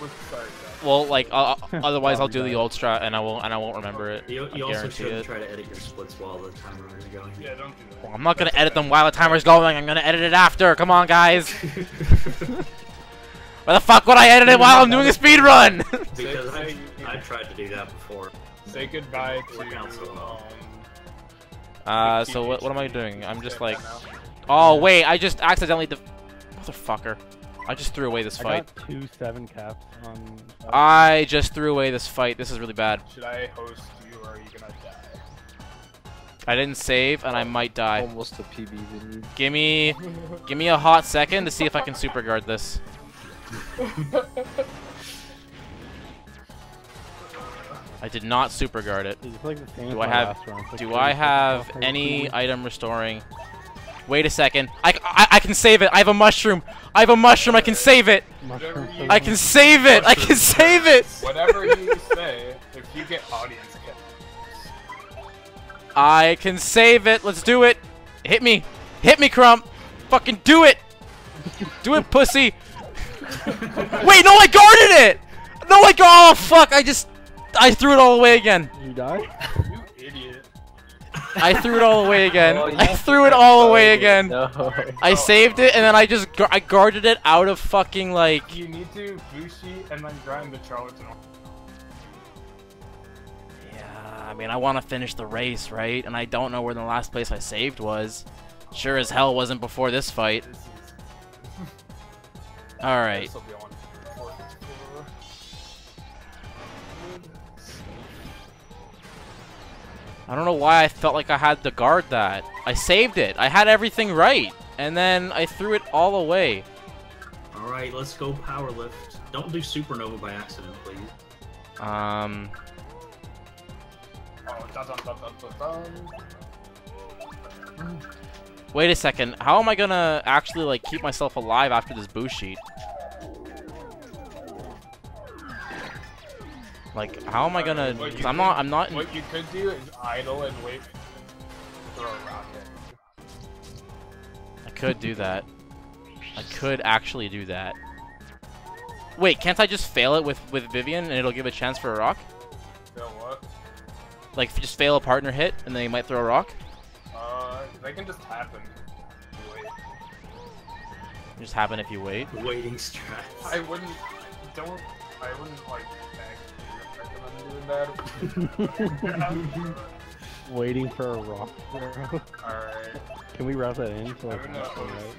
What's sorry, Well, like, uh, otherwise I'll do the old strat and I won't and I won't remember it. You, you also shouldn't it. try to edit your splits while the timer is going. Yeah, don't do that. Well, I'm not gonna edit them while the timer's going. I'm gonna edit it after. Come on, guys. Why the fuck would I edit it while I'm doing a speed run? because I, I tried to do that before. Say goodbye to Work out so um. uh, so what, what am I doing? I'm just like, oh wait, I just accidentally, def motherfucker. I just threw away this fight. I fight. got two seven caps on. Uh, I just threw away this fight. This is really bad. Should I host you or are you gonna die? I didn't save and I oh, might die. Almost a PB vineyard. Give me, give me a hot second to see if I can super guard this. I did not super guard it. Like the same Do I have- last run. It's like Do I have any item restoring? Wait a second. I, I, I can save it. I have a mushroom. I have a mushroom. I can save it. Mushroom I can save it. I can save it. Whatever you say, if you get audience hit. I can save it. Let's do it. Hit me. Hit me, Crump. Fucking do it. Do it, pussy. Wait, no, I guarded it. No, I go. Oh, fuck. I just. I threw it all away again. You die? You idiot. I threw it all away again. Oh, I threw it all away again. No. I saved it and then I just gu- I guarded it out of fucking like. You need to Bushi and then grind the Charlatan. Yeah, I mean I want to finish the race, right? And I don't know where the last place I saved was. Sure as hell wasn't before this fight. This is. All right. I don't know why I felt like I had to guard that. I saved it. I had everything right, and then I threw it all away. Alright, let's go power lift. Don't do supernova by accident, please. Um. Wait a second. How am I gonna actually like keep myself alive after this Boo's Sheet? Like, how am I gonna? Cause I'm not. I'm not. In, What you could do is idle and wait for a rocket. I could do that. I could actually do that. Wait, can't I just fail it with with Vivian and it'll give a chance for a rock? Feel what? Like, just fail a partner hit and then you might throw a rock. Uh, that can just happen. Just happen if you wait. Waiting strats. I wouldn't. Don't. I wouldn't like Waiting for a rock. bro. Alright. Can we route that in? So I I don't know. actually route?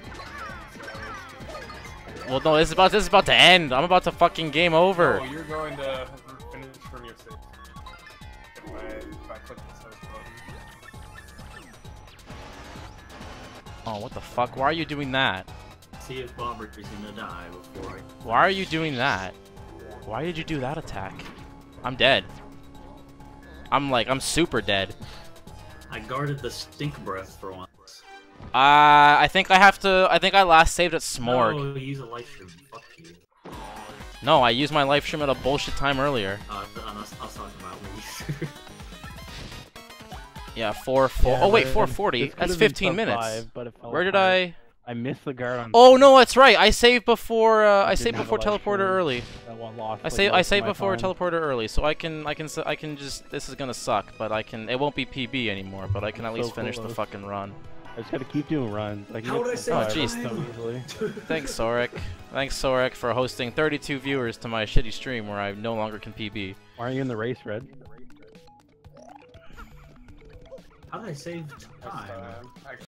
Well, no, this is about this is about to end. I'm about to fucking game over. Oh, you're going to finish from your save. If I, if I click the search button. Oh, what the fuck? Why are you doing that? See if Bobbery is gonna die before I. Why are you doing that? Why did you do that attack? I'm dead. I'm like, I'm super dead. I guarded the stink breath for once. Uh, I think I have to. I think I last saved at Smorg. Oh, use a Life Shroom. Fuck you. No, I used my Life Shroom at a bullshit time earlier. Uh, I was, I was talking about me. Yeah, four four. Yeah, oh wait, four forty. That's 15 minutes. five, but Where did apart. I? I missed the guard on. Oh no, that's right. I saved before. Uh, I didn't saved before teleporter early. That one lost. I like, save. I saved before time. teleporter early, so I can. I can. s- I can just. This is gonna suck, but I can. It won't be PB anymore, but I can at So least finish the fucking run. I just gotta keep doing runs. I How get would I to say Oh, five jeez. Thanks, Sorek. Thanks, Sorek, for hosting 32 viewers to my shitty stream where I no longer can PB. Why aren't you in the race, Red? How did I save time? time. Actually,